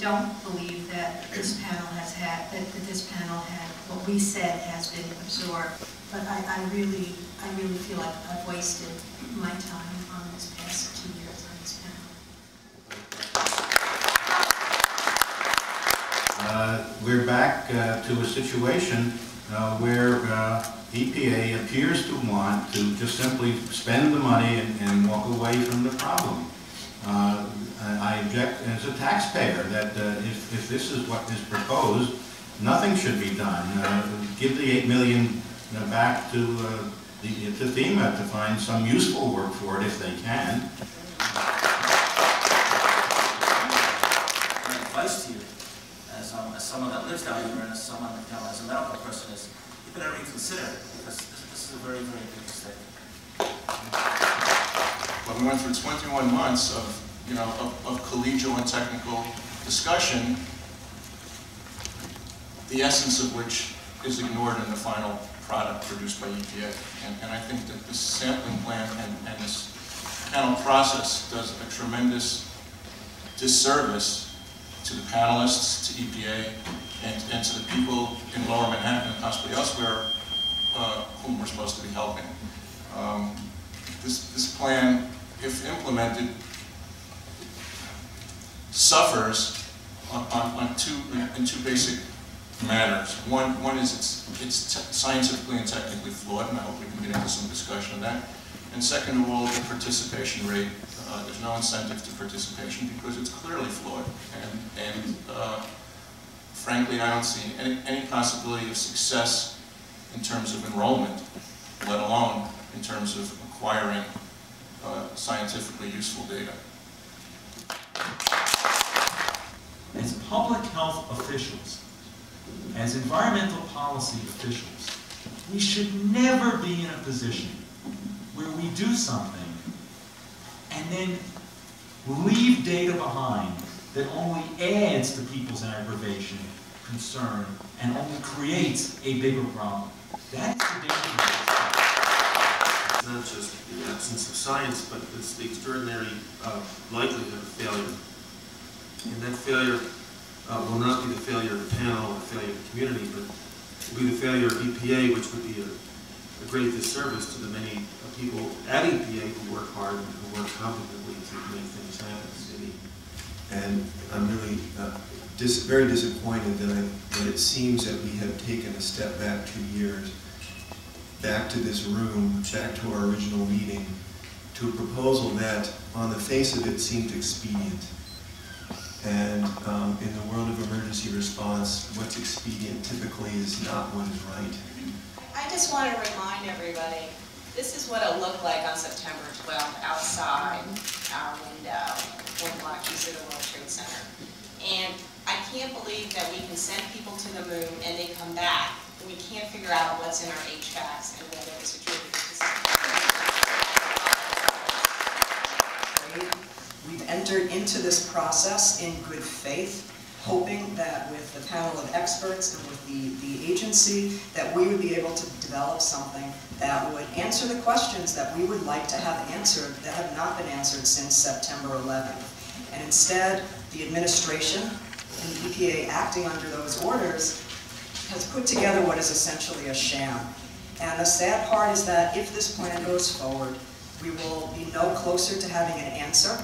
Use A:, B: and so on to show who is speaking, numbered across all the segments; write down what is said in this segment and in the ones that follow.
A: don't believe that this panel has had, that this panel had, what we said has been absorbed. But I, I really, I really feel like I've wasted my time on this past two years on this panel.
B: Uh, We're back uh, to a situation uh, where uh, EPA appears to want to just simply spend the money and- and walk away from the problem. Uh, I object as a taxpayer that uh, if if this is what is proposed, nothing should be done. Uh, Give the 8 million you know, back to uh, the- to FEMA to find some useful work for it if they can.
C: My advice to you, as, um, as someone that lives down here and as someone, you know, as a medical person, is you better reconsider, because this, this is a very, very big mistake.
D: But we went through 21 months of, you know, of of collegial and technical discussion, the essence of which is ignored in the final product produced by EPA. And, and I think that this sampling plan and, and this panel process does a tremendous disservice to the panelists, to EPA, and, and to the people in lower Manhattan and possibly elsewhere uh, whom we're supposed to be helping. Um, This, this plan, if implemented, suffers on, on, on two, in two basic matters. One, one is it's, it's scientifically and technically flawed, and I hope we can get into some discussion of that. And second of all, the participation rate, uh, there's no incentive to participation because it's clearly flawed. And, and uh, frankly, I don't see any, any possibility of success in terms of enrollment, let alone in terms of acquiring uh, scientifically useful data.
E: As public health officials, as environmental policy officials, we should never be in a position where we do something and then leave data behind that only adds to people's aggravation, concern, and only creates a bigger problem. That's the danger.
F: It's not just the absence of science, but it's the extraordinary uh, likelihood of failure. And that failure uh, will not be the failure of the panel or the failure of the community, but will be the failure of EPA, which would be a, a great disservice to the many uh, people at EPA who work hard and who work competently to make things happen in the city. And I'm really uh, dis- very disappointed that I, that it seems that we have taken a step back two years back to this room, back to our original meeting, to a proposal that, on the face of it, seemed expedient. Um, in the world of emergency response, what's expedient typically is not what is right.
G: I just want to remind everybody, this is what it looked like on September 12th outside our window when Rocky the World Trade Center. And I can't believe that we can send people to the moon and they come back, and we can't figure out what's in our HVACs and whether it's a to
H: entered into this process in good faith, hoping that with the panel of experts and with the, the agency, that we would be able to develop something that would answer the questions that we would like to have answered that have not been answered since September 11th. And instead, the administration and the EPA acting under those orders has put together what is essentially a sham. And the sad part is that if this plan goes forward, we will be no closer to having an answer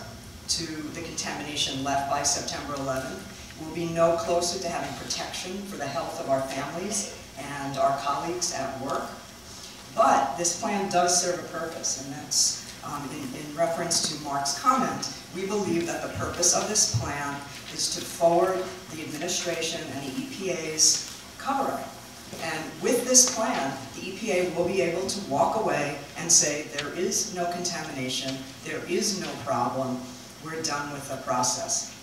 H: to the contamination left by September 11th. We'll be no closer to having protection for the health of our families and our colleagues at work. But this plan does serve a purpose, and that's um, in, in reference to Mark's comment. We believe that the purpose of this plan is to forward the administration and the EPA's cover-up. And with this plan, the EPA will be able to walk away and say, there is no contamination, there is no problem, we're done with the process.